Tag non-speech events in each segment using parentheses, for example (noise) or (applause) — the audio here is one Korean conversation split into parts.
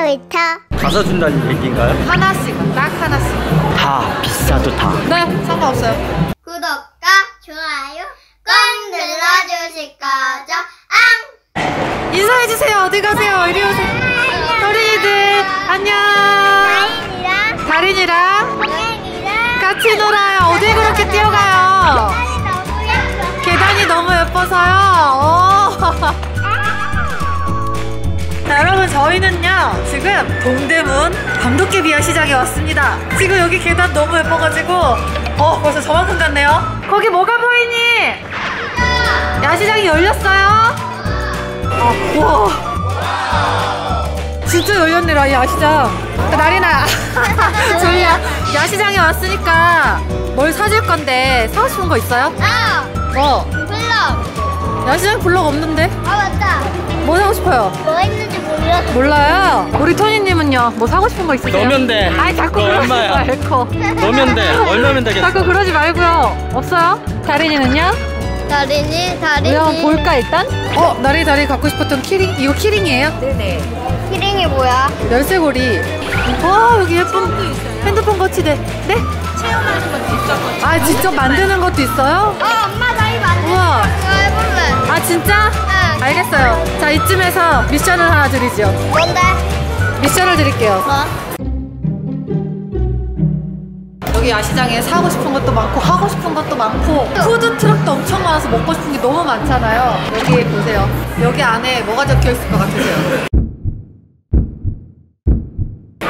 놀이터. 다 사준다는 얘기인가요? 하나씩 딱 하나씩. 다 비싸도 다. 네 상관없어요. 구독과 좋아요 꼭 눌러주실 거죠? 앙! 인사해주세요. 어디 가세요? 이리 오세요. 어린이들 안녕. 다린이랑 고양이랑 같이 놀아요. 어디 그렇게 뛰어가요? 계단이 너무 예뻐 계단이 너무 예뻐서요. 오. (laughs) 자, 여러분 저희는요 지금 동대문 밤도깨비야 시장에 왔습니다 지금 여기 계단 너무 예뻐가지고 어 벌써 저만큼 같네요 거기 뭐가 보이니? 야시장이 열렸어요? 어, 우와 진짜 열렸네 라 야시장 나리나 (laughs) 야, 야시장에 왔으니까 뭘 사줄 건데 사고 싶은 거 있어요? 아! 어 블럭! 야시장 블럭 없는데 아 맞다 뭐 사고 싶어요? 뭐 있는지 몰랐어 몰라요 우리 토니님은요 뭐 사고 싶은 거 있으세요? 넣으면 돼. 아이 자꾸 그러지 얼마야? 말고 넣으면 돼. 얼마면 되겠어? 자꾸 그러지 말고요 없어요? 다린이는요? 다린이 우리 한번 다린이 볼까 일단? 어 나리 다리 갖고 싶었던 키링 이거 keyring이에요? 네네 keyring이 뭐야? 열쇠고리 와 여기 예쁜 핸드폰 거치대 네? 체험하는 건 직접 아 직접 만드는 것도 있어요? 어 엄마 나 이거 만들 우와. 거 해볼래 아 진짜? 응 알겠어요. 자 이쯤에서 미션을 하나 드리죠. 뭔데? 미션을 드릴게요. 뭐? 여기 야시장에 사고 싶은 것도 많고 하고 싶은 것도 많고 푸드 트럭도 엄청 많아서 먹고 싶은 게 너무 많잖아요. 여기 보세요. 여기 안에 뭐가 적혀 있을 것 같으세요?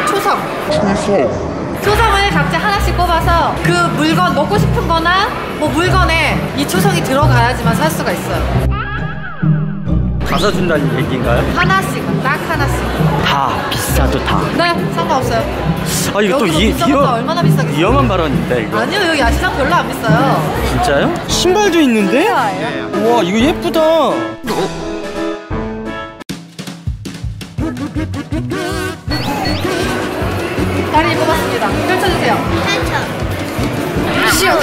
초성. 초성을 각자 하나씩 뽑아서 그 물건 먹고 싶은 거나 뭐 물건에 이 초성이 들어가야지만 살 수가 있어요 다 사준다는 얘기인가요? 하나씩 딱 하나씩 다 비싸도 다. 네 상관없어요 아 이거 또 이, 비싼 것도 얼마나 비싸겠어요? 위험한 발언인데 이거. 아니요 여기 야시장 별로 안 비싸요 진짜요? 신발도 있는데? 우와 이거 예쁘다. 다리 뽑았습니다 펼쳐주세요 펜션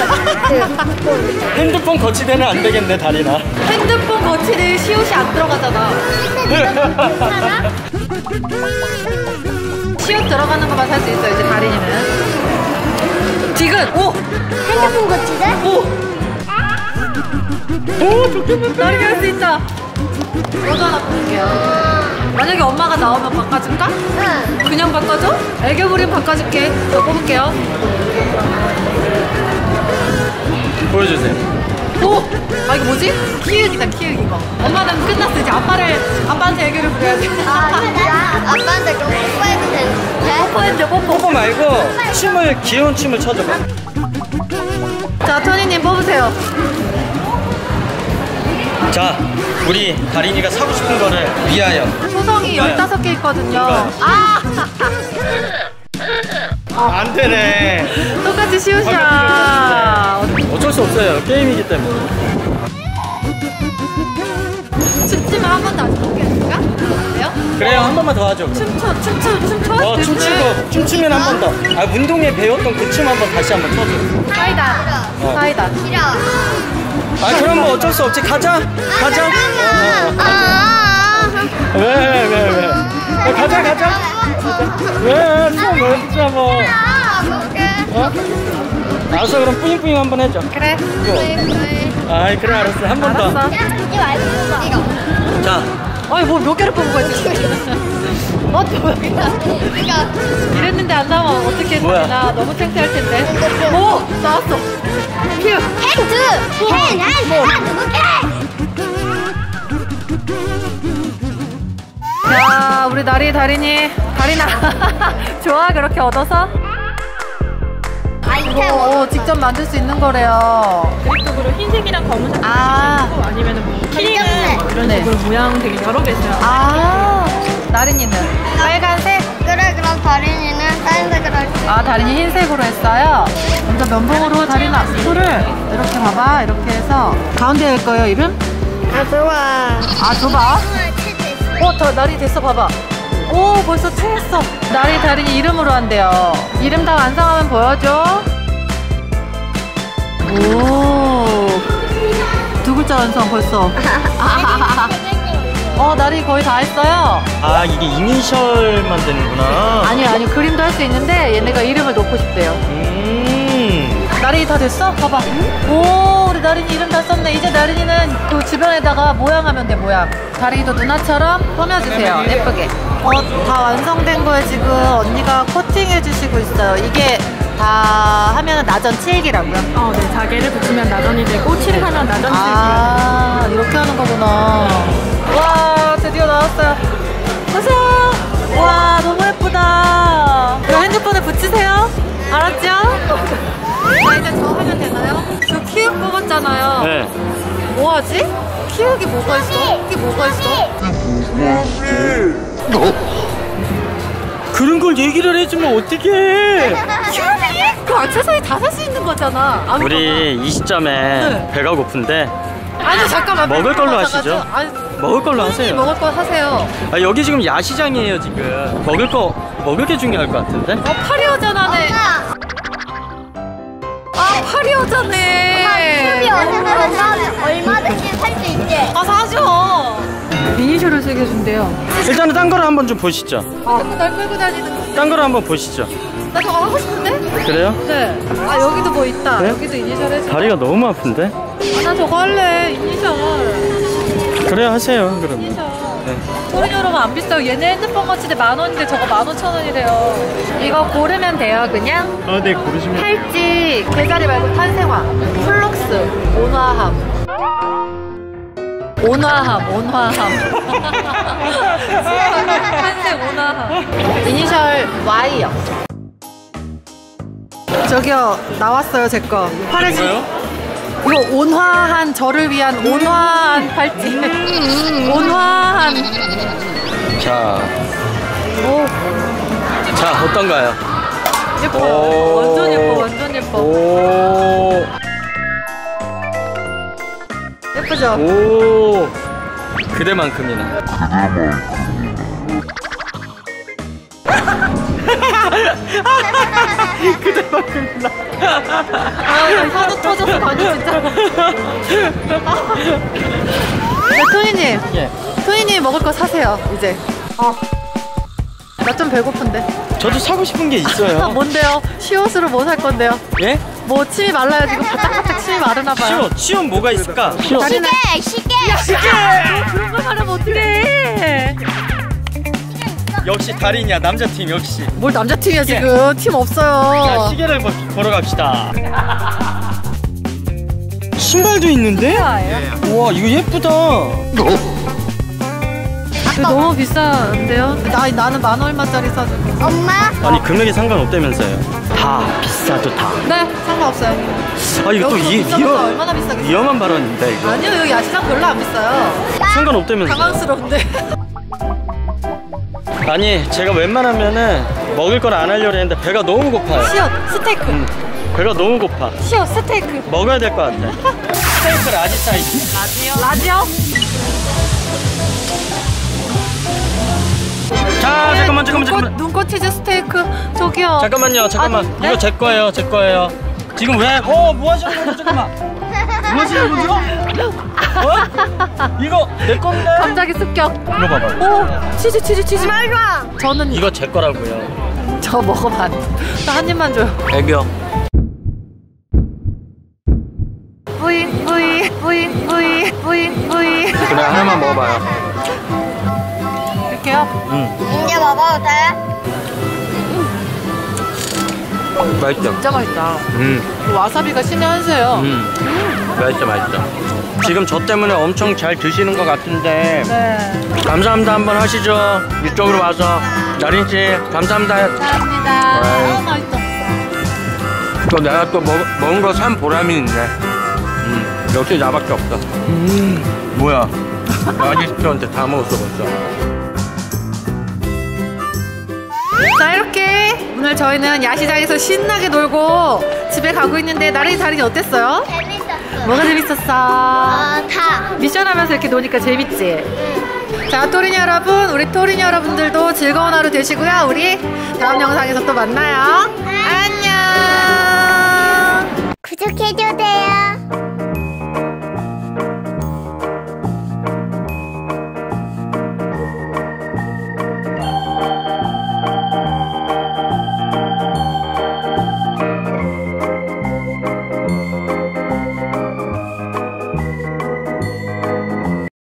핸드폰 거치대는 안 되겠네 다리나. 핸드폰 거치대 시옷이 안 들어가잖아. 시옷 들어가는 것만 살 수 있어요, 이제 다리는. 디귿! 오! 핸드폰 거치대? 오! 오, 좋겠는데? 다리 할수 있다. 하나 볼게요. 만약에 엄마가 나오면 바꿔줄까? 응 그냥 바꿔줘? 애교 부림 바꿔줄게. 저 뽑을게요. 보여주세요. 오! 아, 이거 뭐지? 키읔이다, 키읔 이거. 엄마는 끝났어. 이제 아빠를, 아빠한테 애교를 부려야지. 아, 나 아빠한테 뽀뽀해도 되는데? 뽀뽀해줘, 뽀뽀. 뽀뽀 말고 춤을 귀여운 춤을 춰줘봐. 자, 토니님 뽑으세요. 자 우리 다린이가 사고 싶은 거를 위하여. 초성이 뭔가요? 15개 있거든요. 아! (laughs) 안 되네. 똑같이 시옷이야. 어쩔 수 없어요. 게임이기 때문에. 춤추면 한번더 아직 볼게 해줄까? 어때요? 그래요 한 번만 더 하죠. 그럼. 춤춰, 춤춰, 춤춰. 어 춤추고 춤추면 한 번 더. 아 운동에 배웠던 그 춤 한 번 다시 한번 춰줘. 사이다. 어. 사이다. 싫어 아 그럼 뭐 어쩔 수 없지. 가자. 가자. 어, 어. 아, 왜, 왜, 왜, 왜? 어, 가자, 가자. 왜, 또 진짜 뭐. 아, 어? 알았어, 그럼 뿌잉뿌잉 한번 해줘. 그래. 아이, 그래, 알았어. 한 번 더. 알았어. 이거 말고 이거. 자, 아니, 뭐몇 개를 뽑은 거야, 지금. 어, 또 여기다. 이거. 이랬는데 안 나오면 어떻게 뭐야? 했나 너무 창피할 텐데. 오! 나왔어. 휴! 핸드! 핸! 핸! 뭐? 아, 누구게? 야, 우리 나리 다린이. 다린아. (laughs) 좋아, 그렇게 얻어서? 아이템. 오, 직접 만들 수 있는 거래요. 그립톡으로 흰색이랑 검은색 아. 아. 아니면 뭐 keyring은 검정색. 뭐 이런 네. 식으로 모양 되게 여러 개 있어요. 아, 나린이는 빨간색? 그래, 그럼 다린이는 하얀색으로 할게. 아, 다린이 흰색으로 했어요. 먼저 면봉으로 다리는 앞으로를 이렇게 봐봐. 이렇게 해서 가운데 할 거예요, 이름? 아, 좋아. 아, 줘봐. 어, 저 나리 됐어, 봐봐. 오, 벌써 채했어. 나리 다린이 이름으로 한대요. 이름 다 완성하면 보여줘. 오, 두 글자 완성 벌써. (laughs) 어, 나린이 거의 다 했어요. 아 이게 이니셜만 되는구나. 아니요, 아니요. 그림도 할 수 있는데 얘네가 이름을 넣고 싶대요. 음. 나린이 다 됐어? 봐봐. 오, 우리 나린이 이름 다 썼네. 이제 나린이는 그 주변에다가 모양하면 돼, 모양. 다린이도 누나처럼 꾸며주세요. 예쁘게. 어, 다 완성된 거에 지금 언니가 코팅해 주시고 있어요. 이게 다 하면 나전 칠기라고요? 어, 네. 자개를 붙이면 나전이 되고 칠하면 나전 칠기. 아, 이렇게 하는 거구나. 와, 드디어 나왔어요. 보세요. 와, 너무 예쁘다. 이거 핸드폰에 붙이세요. 알았죠? 자, 이제 저 하면 되나요? 저 키읔 뽑았잖아요. 네. 뭐 하지? 키읔이 뭐가 있어? 이게 뭐가 있어? 그런 걸 얘기를 해주면 어떡해. (laughs) 그 액세서리 다 살 수 있는 거잖아. 아무거나. 우리 이 시점에 네. 배가 고픈데 아니, 잠깐만. 먹을 걸로 하시죠. 아니, 먹을 걸로 하세요. 먹을 거 사세요. 아, 여기 지금 야시장이에요 지금. 먹을 거 먹을 게 중요할 것 같은데. 어, 파리오잖아네. 아, 파리오잖네. 수비 어디서 얼마든지 살 수 있지. 아, 사줘. 미니쇼를 쓰게 준대요. 일단은 딴 거를 한번 좀 보시죠. 아, 날 끌고 다니는 거. 딴 거를 한번 보시죠. 나 저거 하고 싶은데? 그래요? 네. 아, 여기도 뭐 있다. 네? 여기도 이니셜 해줘. 다리가 너무 아픈데? 아, 나 저거 할래. 이니셜. 그래 하세요 그럼. 이니셜. 네. 소리 여러분 안 비싸요. 얘네 핸드폰 거치대 만 원인데 저거 만 오천 원이래요. 이거 고르면 돼요, 그냥. 아, 네 고르시면. 팔찌, 개자리 말고 탄생화, 플록스, 온화함. 온화함, 온화함. (laughs) 탄생 온화함. 이니셜 Y요. 저기요, 나왔어요, 제 거. 파래지. 이거 온화한 저를 위한 온화한 팔찌. 온화한. 자, 오, 자 어떤가요? 예뻐. 오. 완전 예뻐, 완전 예뻐. 오, 예쁘죠? 오, 그대만큼이나. 그대만큼이나. (laughs) 아, 나 혀도 터져서 방금 진짜. 네, 토니님. 예. 토니님 먹을 거 사세요, 이제. 어. 나좀 배고픈데. 저도 사고 싶은 게 아, 있어요. (laughs) 뭔데요? 시옷으로 뭐 살 건데요? 예? 뭐 침이 말라요. 지금 바짝바짝 침이 마르나 봐요. 시옷, 시옷 뭐가 있을까? 시옷. 다리는 시계, 시계. 그런 거 말하면 어떡해. 역시 달인이야 남자팀 역시. 뭘 남자팀이야, 시계. 지금. 팀자 없어요. 시계를 보, 보러 갑시다. 신발도 있는데? 우와 이거 예쁘다. 이거 너무 비싼데요? 나, 나는 만 얼마짜리 사주고. 엄마, 아니 금액이 상관없다면서요. 다 비싸도 다. 네, 상관없어요. 아 이거 또 이, 위험 얼마나 비싸겠어요? 위험한 발언인데 이거. 아니요, 여기 야시장 별로 안 비싸요. 상관없다면서. 당황스러운데. (laughs) 아니 제가 웬만하면은 먹을 걸 안 하려고 했는데 배가 너무 고파요. 시옷, 스테이크. 음, 배가 너무 고파. 시옷, 스테이크. 먹어야 될 것 같아. 스테이크 large 사이즈. large요? 자 잠깐만 잠깐만 눈꽃, 잠깐만. 눈꽃 치즈 스테이크. 저기요. 잠깐만요 잠깐만. 아, 네? 이거 제 거예요 제 거예요. 지금 왜? 어, 뭐 하시는 거죠? 잠깐만. 뭐 하시는 거죠? 어? 이거 내 건데. 갑자기 습격. 이거 봐봐. 오, 치즈, 치즈, 치즈. 말과. 저는 이거 제 거라고요. 저 돼. 나한 입만 줘요. 애교. 뿌잉, 뿌잉, 뿌잉, 뿌잉, 뿌잉, 뿌잉. 그냥 하나만 먹어봐요. 이렇게요? 음, 이제 먹어도 돼? 맛있죠. 진짜 맛있다. 음, 와사비가 신의 한수예요. 음, 맛있죠, 맛있죠. 지금 저 때문에 엄청 잘 드시는 것 같은데 네. 감사합니다 한번 하시죠. 이쪽으로 와서 나린 씨 감사합니다. 감사합니다. 네. 너무 맛있어. 또 내가 또 먹, 먹은 거 산 보람이 있네. 음, 역시 나밖에 없어. 음, 뭐야? (laughs) 아저씨한테 다 먹었어 벌써. 오늘 저희는 야시장에서 신나게 놀고 집에 가고 있는데 나린이 다린이 어땠어요? 재밌었어. 뭐가 재밌었어? 어, 다. 미션 하면서 이렇게 노니까 재밌지? 자 토린이 여러분 우리 토린이 여러분들도 즐거운 하루 되시고요 우리 다음 영상에서 또 만나요 안녕 구독해줘세요.